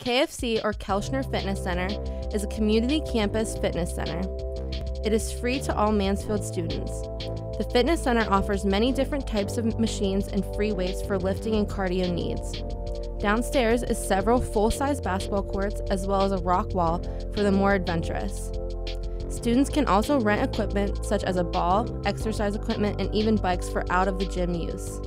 KFC or Kelchner Fitness Center is a community campus fitness center. It is free to all Mansfield students. The fitness center offers many different types of machines and free weights for lifting and cardio needs. Downstairs is several full-size basketball courts as well as a rock wall for the more adventurous. Students can also rent equipment such as a ball, exercise equipment, and even bikes for out of the gym use.